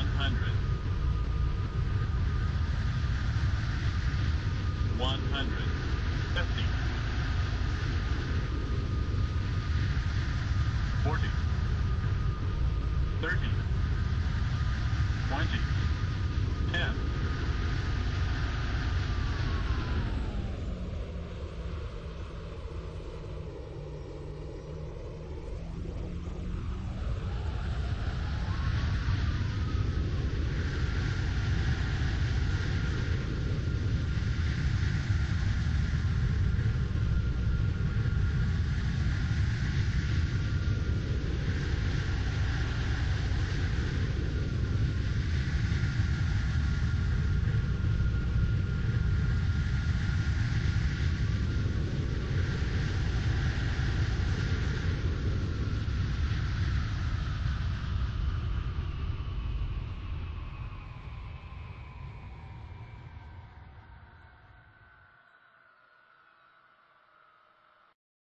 100 100 50 40 30 20